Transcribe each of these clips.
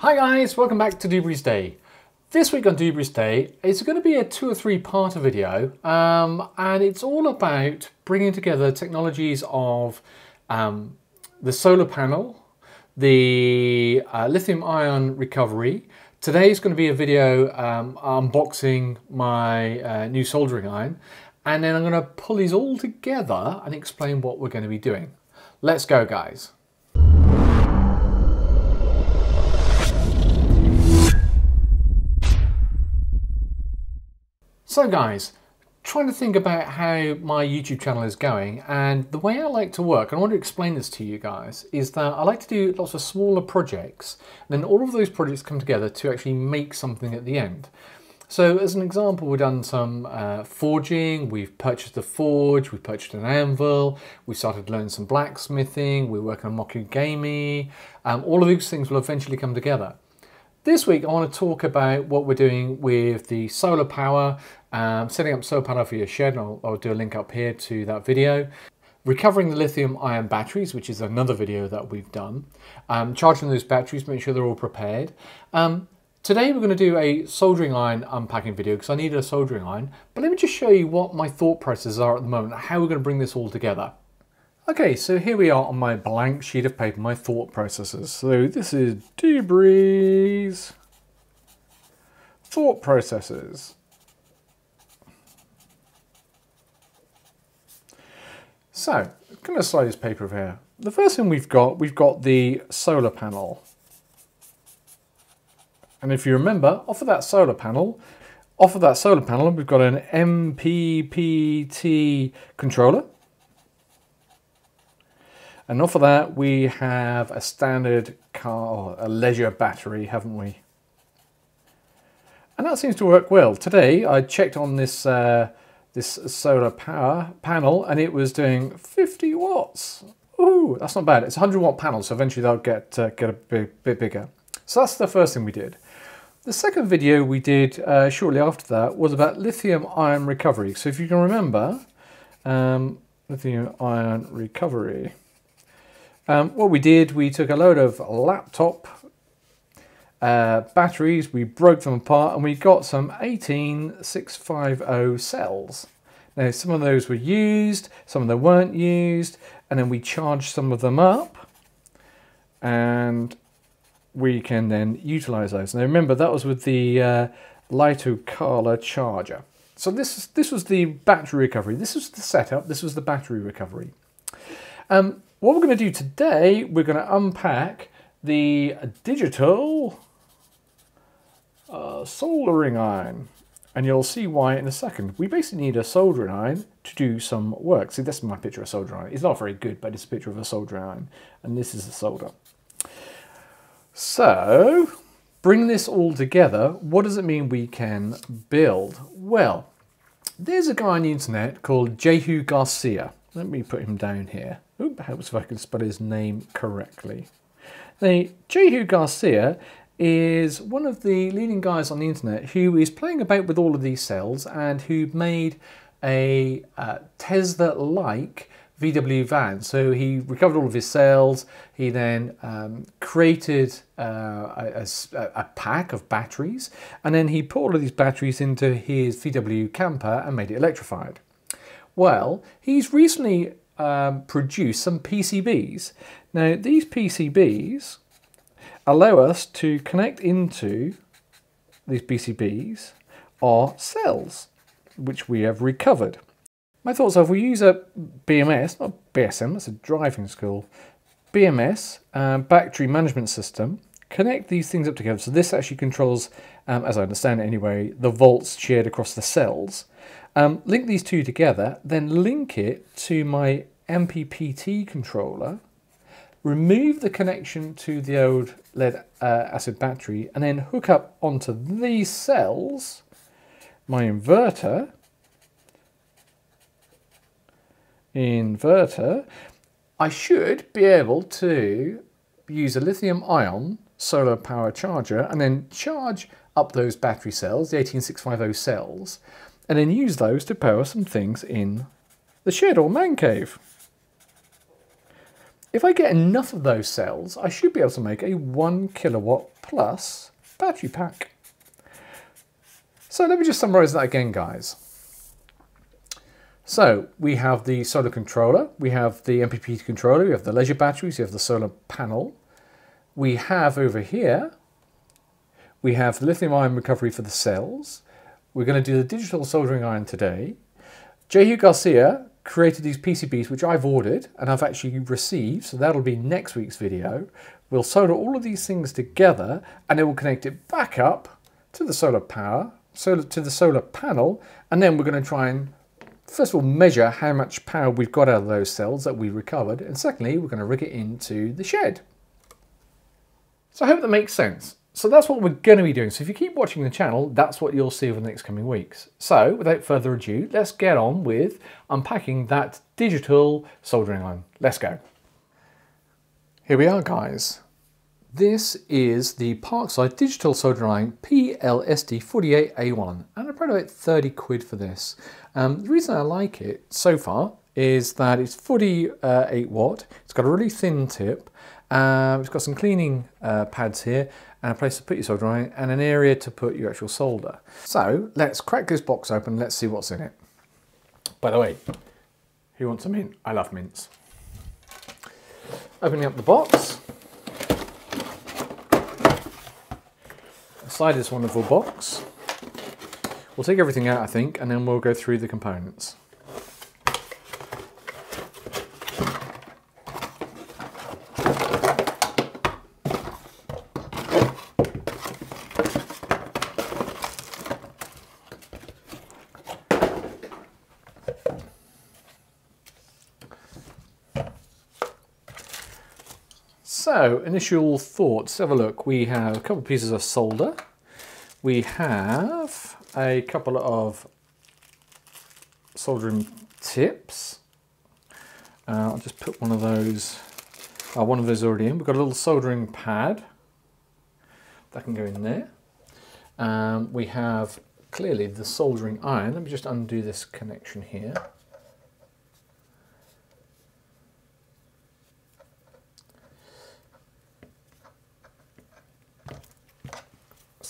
Hi guys, welcome back to Doobrey's Day. This week on Doobrey's Day, it's going to be a two or three part video um, and it's all about bringing together technologies of um, the solar panel, the uh, lithium ion recovery. Today is going to be a video um, unboxing my uh, new soldering iron and then I'm going to pull these all together and explain what we're going to be doing. Let's go guys. So guys, trying to think about how my YouTube channel is going and the way I like to work, and I want to explain this to you guys, is that I like to do lots of smaller projects and then all of those projects come together to actually make something at the end. So as an example, we've done some uh, forging, we've purchased a forge, we've purchased an anvil, we started learning some blacksmithing, we're working on Mokugami, um, all of these things will eventually come together. This week I want to talk about what we're doing with the solar power um, setting up solar panel for your shed, and I'll, I'll do a link up here to that video. Recovering the lithium ion batteries, which is another video that we've done. Um, charging those batteries, make sure they're all prepared. Um, today we're going to do a soldering iron unpacking video because I needed a soldering iron. But let me just show you what my thought processes are at the moment, how we're going to bring this all together. Okay, so here we are on my blank sheet of paper, my thought processes. So this is Doobrey's thought processes. So, I'm going to slide this paper over here. The first thing we've got, we've got the solar panel. And if you remember, off of that solar panel, off of that solar panel, we've got an MPPT controller. Off of that, we have a standard car, a leisure battery, haven't we? And that seems to work well. Today, I checked on this uh, this solar power panel and it was doing 50 watts. Ooh, that's not bad. It's a 100 watt panel, so eventually they'll get, uh, get a bit, bit bigger. So that's the first thing we did. The second video we did uh, shortly after that was about lithium ion recovery. So if you can remember, um, lithium ion recovery. Um, what we did, we took a load of laptop uh, batteries, we broke them apart and we got some 18650 cells. Now some of those were used, some of them weren't used, and then we charged some of them up and we can then utilize those. Now remember that was with the uh, LiitoKala charger. So this, this was the battery recovery. This was the setup, this was the battery recovery. Um, what we're going to do today, we're going to unpack the digital uh, soldering iron. And you'll see why in a second. We basically need a soldering iron to do some work. See, this is my picture of a soldering iron. It's not very good, but it's a picture of a soldering iron. And this is a solder. So, bring this all together, what does it mean we can build? Well, there's a guy on the internet called Jehu Garcia. Let me put him down here. Oop, helps if I can spell his name correctly. The Jehu Garcia is one of the leading guys on the internet who is playing about with all of these cells and who made a uh, Tesla-like VW van. So he recovered all of his cells. He then um, created uh, a, a, a, pack of batteries, and then he put all of these batteries into his VW camper and made it electrified. Well, he's recently um, produced some PCBs. Now, these PCBs allow us to connect into these PCBs are cells, which we have recovered. My thoughts are if we use a BMS, not BSM, that's a driving school, BMS, um, battery management system, connect these things up together. So this actually controls, um, as I understand it anyway, the volts shared across the cells. Um, link these two together, then link it to my MPPT controller, remove the connection to the old lead uh, acid battery and then hook up onto these cells my inverter inverter. I should be able to use a lithium ion solar power charger and then charge up those battery cells, the 18650 cells, and then use those to power some things in the shed or man cave. if I get enough of those cells, I should be able to make a one kilowatt plus battery pack. So let me just summarize that again, guys. So we have the solar controller, we have the MPPT controller, we have the leisure batteries, we have the solar panel. We have over here, we have the lithium ion recovery for the cells. We're going to do the digital soldering iron today. Jehu Garcia created these PCBs, which I've ordered and I've actually received, so that'll be next week's video. We'll solder all of these things together and then we'll connect it back up to the solar power, solar, to the solar panel, and then we're going to try and first of all, measure how much power we've got out of those cells that we recovered, and secondly, we're going to rig it into the shed. So I hope that makes sense. So that's what we're going to be doing. So if you keep watching the channel, that's what you'll see over the next coming weeks. So without further ado, let's get on with unpacking that digital soldering iron. Let's go. Here we are, guys. This is the Parkside Digital Soldering Iron PLSD48A1 and I paid about 30 quid for this. Um, the reason I like it so far is that it's 48 watt, it's got a really thin tip, um, it's got some cleaning uh, pads here and a place to put your soldering and an area to put your actual solder. So let's crack this box open let's see what's in it. By the way, who wants a mint? I love mints. Opening up the box, Inside this wonderful box. We'll take everything out, I think, and then we'll go through the components. So, initial thoughts, have a look. We have a couple of pieces of solder. We have a couple of soldering tips. Uh, I'll just put one of those, uh, one of those already in. We've got a little soldering pad that can go in there. Um, we have clearly the soldering iron. Let me just undo this connection here.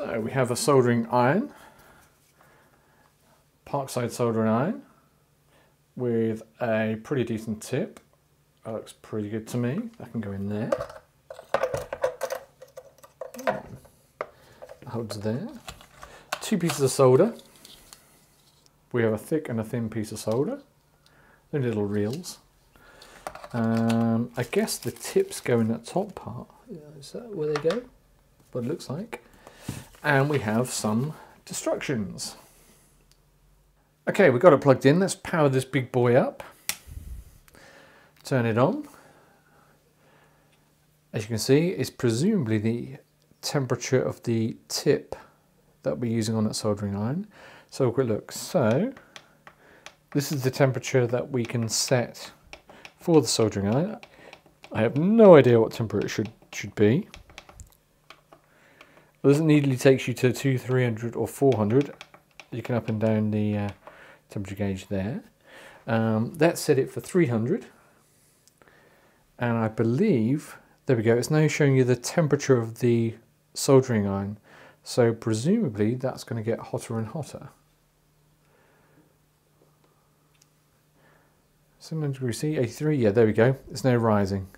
So we have a soldering iron, Parkside soldering iron, with a pretty decent tip. That looks pretty good to me. That can go in there. Holds there. Two pieces of solder. We have a thick and a thin piece of solder. They're little reels. Um, I guess the tips go in that top part. Is that where they go? What it looks like and we have some destructions. Okay, we've got it plugged in. Let's power this big boy up. Turn it on. As you can see, it's presumably the temperature of the tip that we're using on that soldering iron. So a quick look. So this is the temperature that we can set for the soldering iron. I have no idea what temperature it should should be. Doesn't needly takes you to 2, 300 or 400. You can up and down the uh, temperature gauge there. Um, that set it for 300. And I believe, there we go, it's now showing you the temperature of the soldering iron. So presumably that's going to get hotter and hotter. 700 degrees C, 83, yeah, there we go. It's now rising.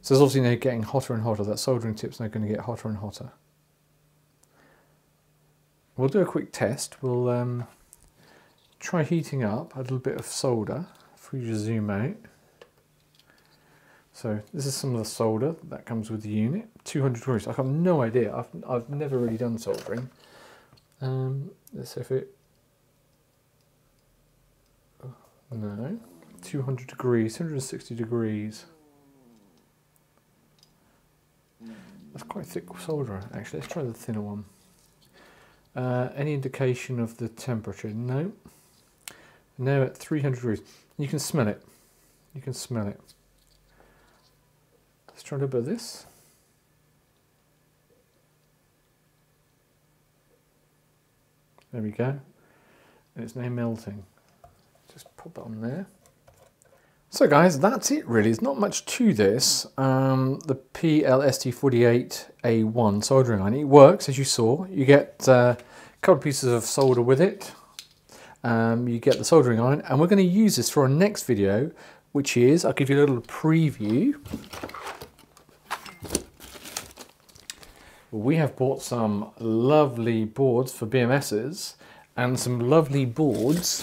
So it's obviously now getting hotter and hotter. That soldering tip's now going to get hotter and hotter. We'll do a quick test. We'll um, try heating up a little bit of solder. If we just zoom out. So this is some of the solder that comes with the unit. 200 degrees. I have got no idea. I've, I've never really done soldering. Um, let's see if it... No. 200 degrees, 160 degrees. That's quite thick solder actually. Let's try the thinner one. Uh, any indication of the temperature? No. Now at 300 degrees. You can smell it. You can smell it. Let's try a little bit of this. There we go. And it's now melting. Just pop it on there. So guys, that's it really. There's not much to this. Um, the PLSD48A1 soldering iron, it works as you saw. You get uh, a couple of pieces of solder with it. Um, you get the soldering iron and we're going to use this for our next video, which is, I'll give you a little preview. We have bought some lovely boards for BMSs and some lovely boards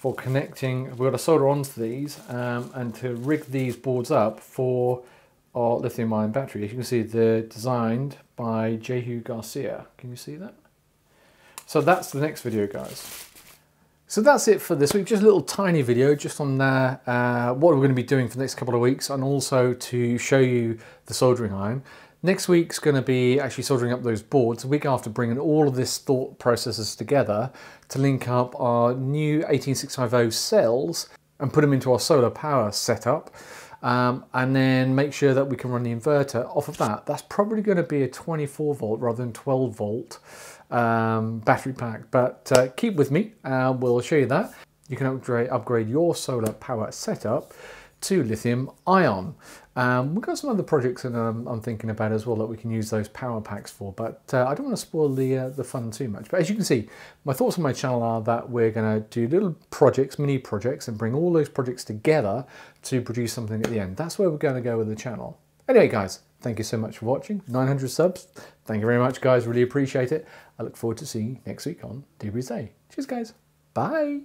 for connecting, we've got to solder onto these um, and to rig these boards up for our lithium ion battery. As you can see, they're designed by Jehu Garcia. Can you see that? So that's the next video, guys. So that's it for this week. Just a little tiny video just on uh, uh, what we're going to be doing for the next couple of weeks and also to show you the soldering iron. Next week's going to be actually soldering up those boards, a week after bringing all of this thought processes together to link up our new 18650 cells and put them into our solar power setup. Um, and then make sure that we can run the inverter off of that. That's probably going to be a 24 volt rather than 12 volt um, battery pack, but uh, keep with me, uh, we'll show you that. You can upgrade, upgrade your solar power setup to lithium ion. Um, we've got some other projects that um, I'm thinking about as well that we can use those power packs for, but uh, I don't want to spoil the, uh, the fun too much. But as you can see, my thoughts on my channel are that we're going to do little projects, mini projects, and bring all those projects together to produce something at the end. That's where we're going to go with the channel. Anyway, guys, thank you so much for watching. 900 subs. Thank you very much, guys. Really appreciate it. I look forward to seeing you next week on Doobrey's Day. Cheers, guys. Bye.